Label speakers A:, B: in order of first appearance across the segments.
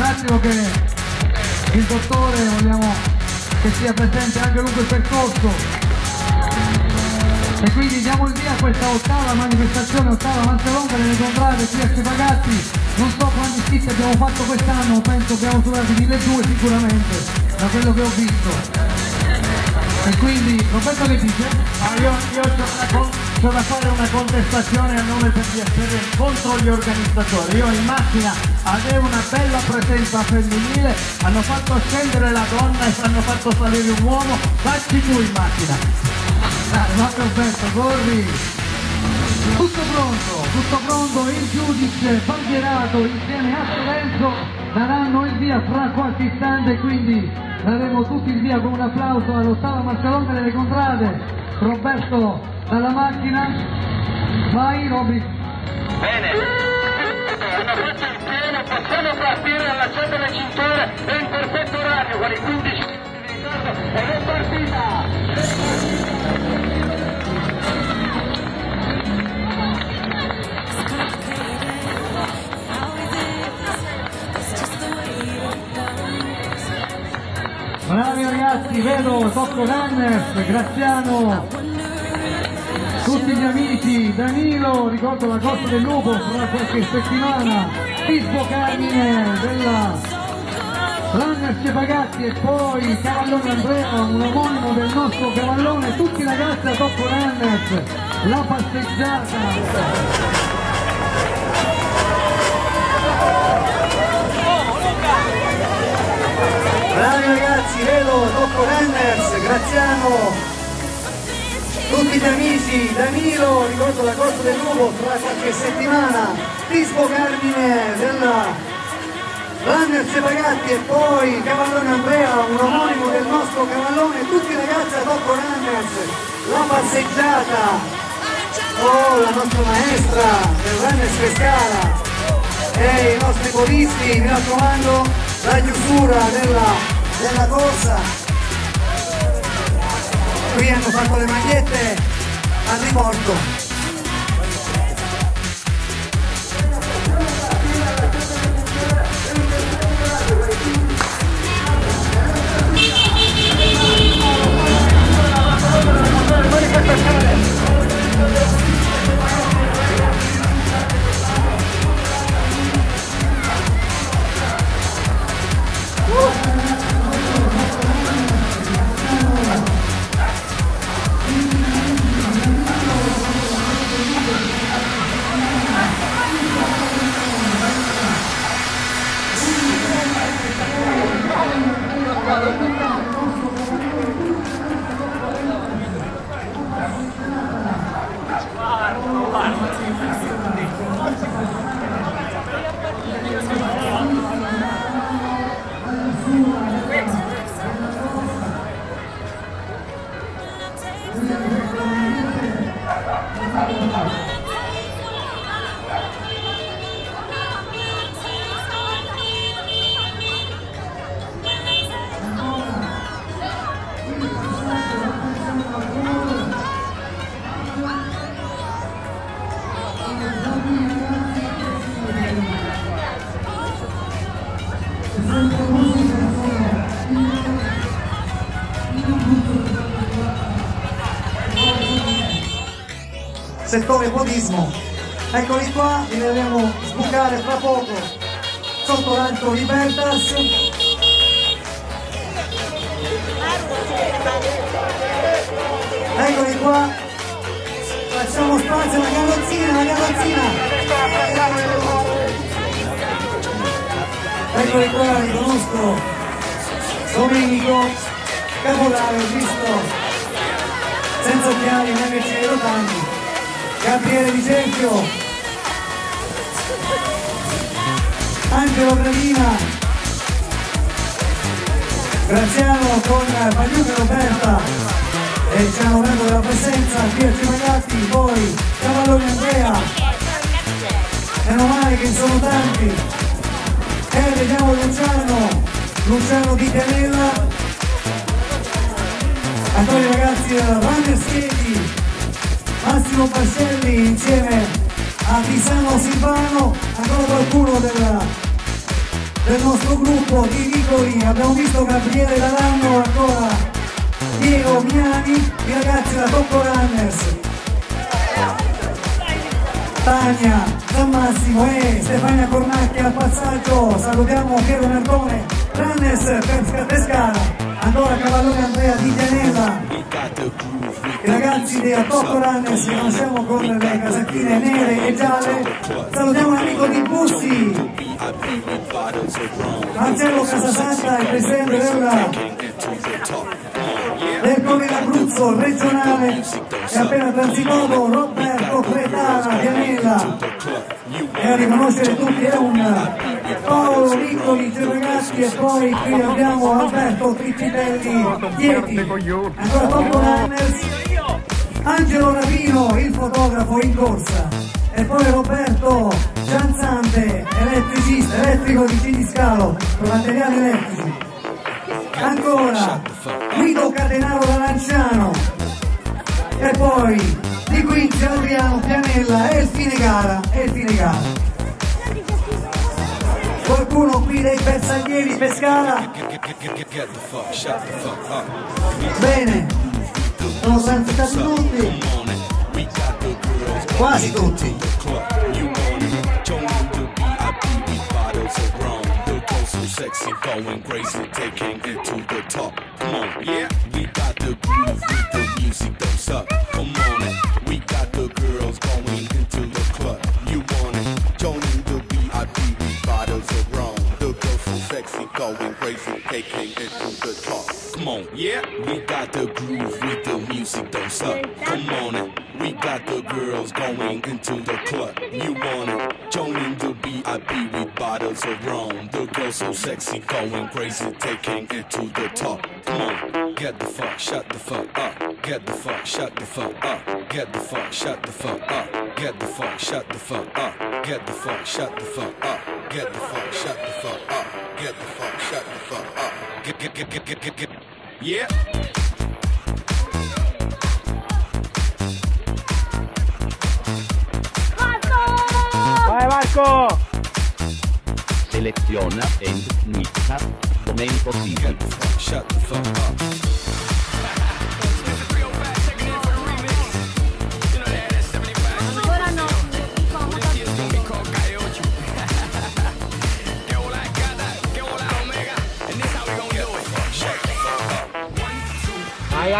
A: un attimo che il dottore vogliamo che sia presente anche lungo il percorso. E quindi diamo il via a questa ottava manifestazione, ottava Manzalonga nelle contrade qui a Cepagatti non so quanti iscritti abbiamo fatto quest'anno penso che abbiamo superato 1200 sicuramente da quello che ho visto. E quindi Roberto che dice?
B: Ah, io, io ho da fare una contestazione a nome per piacere contro gli organizzatori. Io in macchina avevo una bella presenza femminile, hanno fatto scendere la donna e hanno fatto salire un uomo, facci tu in macchina.
A: Dai, va Roberto, corri! Tutto pronto, tutto pronto, il giudice bandierato insieme a Lorenzo daranno il via fra qualche istante, quindi daremo tutti il via con un applauso all'ottava Marcalonga delle Contrade, Roberto dalla macchina, vai Roby.
C: Bene, hanno fatto il pieno, possiamo partire allacciando le cinture, è in perfetto orario, con i 15 minuti di ritardo, ed è partita!
A: Bravi ragazzi, vedo Tocco Runners, Graziano, tutti gli amici, Danilo, ricordo la Costa del Lupo fra qualche settimana, Fisbo Carmine della Runners Cepagatti e poi Cavallone Andrea, un omonimo del nostro Cavallone, tutti ragazzi a Tocco Runners, la passeggiata.
B: Bravi ragazzi, vedo Tocco Renners, Graziano, tutti gli amici, Danilo, ricordo la Corsa del Lupo tra qualche settimana, Tispo Carmine della Runners Pagatti e poi Cavallone Andrea, un omonimo del nostro Cavallone, tutti ragazzi a Tocco Runners, la passeggiata, oh la nostra maestra del Runners Pescara e i nostri polisti, mi raccomando, la chiusura della, della corsa. Qui hanno fatto le magliette a rimorco settore podismo. Eccoli qua, li vedremo sbucare fra poco sotto l'altro Libertas. Eccoli qua, facciamo spazio alla carrozzina, la carrozzina. Eccoli qua, riconosco Domenico Capolare, visto senza occhiali neanche ce ne tanti. Gabriele Vicentio, Angelo Gravina, Graziano con Pagliuca Roberta. E hanno onorato della presenza qui a Cimagatti, poi Cavalloni Andrea, meno male che sono tanti, e vediamo Luciano, Luciano Di Canella, ancora i ragazzi della Runner Skate Massimo Pascelli insieme a Pisano Silvano, ancora qualcuno della del nostro gruppo di Vicoli, abbiamo visto Gabriele Dalanno ancora, Piero Miani, i ragazzi da Tocco Runners, Tania, San Massimo e Stefania Cornacchi al passaggio, salutiamo Piero Nardone, Runners Pesca Pescara, ancora Cavallone Andrea di i ragazzi dei Tocco Runners che non siamo con le casacchine nere e gialle, salutiamo l'amico di Bussi, Marcello Casasanta, il presidente della del Comune d'Abruzzo regionale. È appena transitato Roberto Cretana Pianella e a riconoscere tutti è un Paolo Riccoli Gerragatti e poi qui abbiamo Alberto Trittitelli Chieti ancora Tocco Runners Angelo Ravino il fotografo in corsa. E poi Roberto Gianzante elettricista elettrico di Cindiscalo con materiali elettrici. Ancora Guido Catenaro da Lanciano. E poi di qui Adriano Pianella e il fine gara e il fine gara. Qualcuno qui dei bersaglieri Pescara? Bene sono transitati tutti quasi tutti
D: sexy, going crazy, taking it to the top. Come on, yeah, we got the groove with the music, don't suck. Come on, we got the girls going into the club. You want it? Joining the VIP bottles of rum. Sexy, going crazy, taking it to the top. Come on, yeah, we got the groove with the music, don't suck. Come on, we got the girls going into the club. You want it? Joining the VIP with bottles of rum. The girls so sexy, going crazy, taking it to the top. Come on, get the fuck, shut the fuck up. Get the fuck, shut the fuck up. Get the fuck, shut the fuck up. Get the fuck, shut the fuck up. Get the fuck, shut the fuck up. Get the fuck, shut the fuck up. Get the fuck, shut the fuck up. Get, get, get, get, get, get, get. Yeah.
A: Vai Marco!
E: Seleziona and mixa. Momento.
D: Get the fuck, shut the fuck up.
A: Vai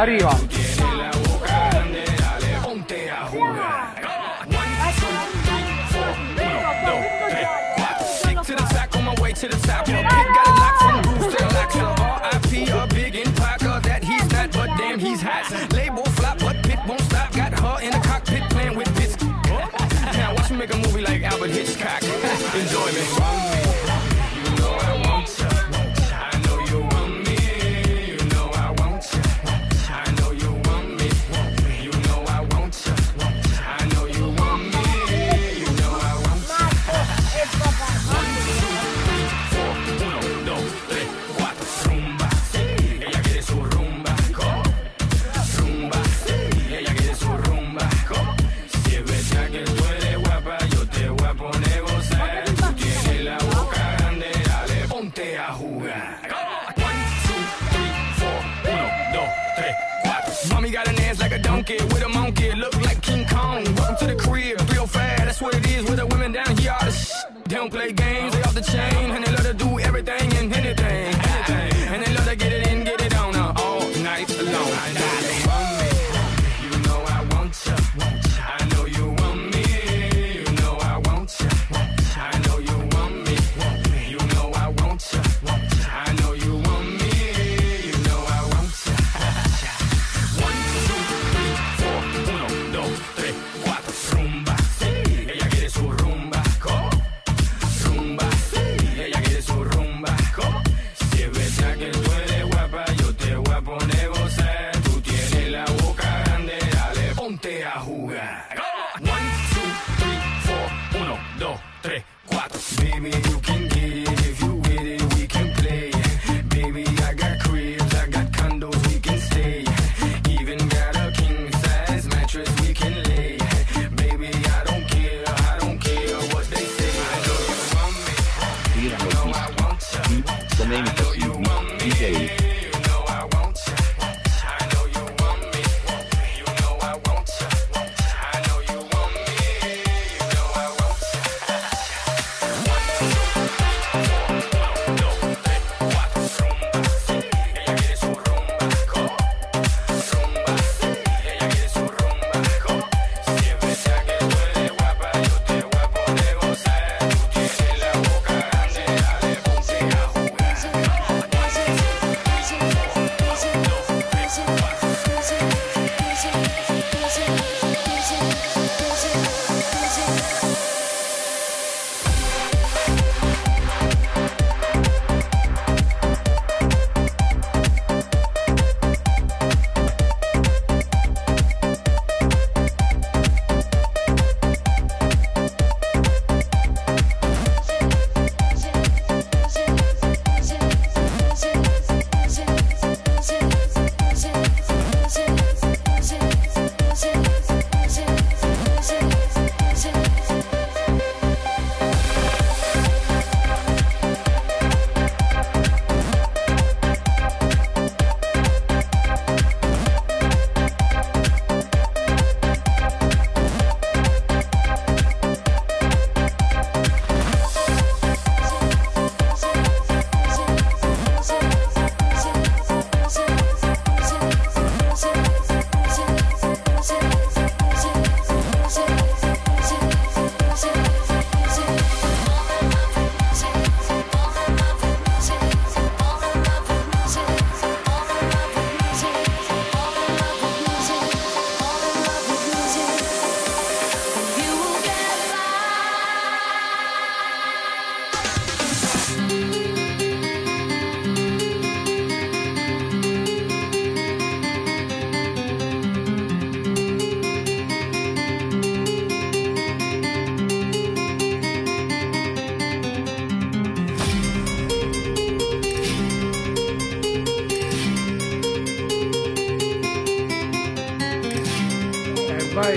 A: arriva,
D: donkey with a monkey. Look you can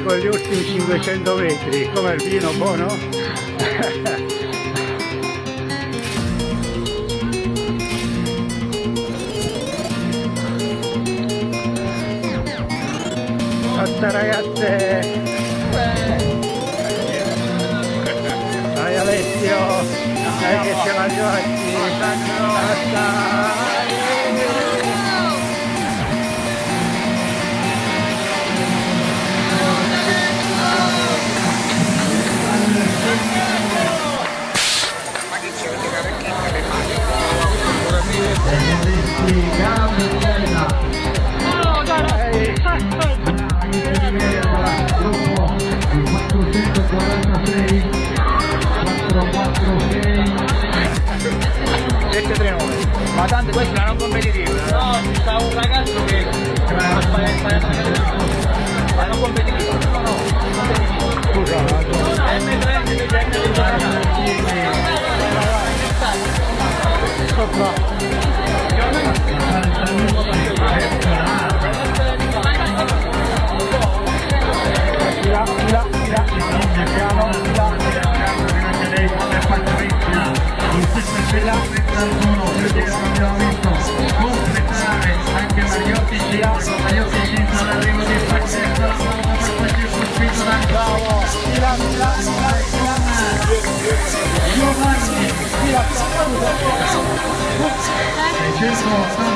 F: con gli ultimi 500 metri, come il vino buono? ragazze! Dai Alessio! Dai che siamo arrivati basta! ma tanto questo era non competitivo no ci sta un ragazzo che ma non competitivo no no
A: M30 mi prende di
G: giornata sopra Just for.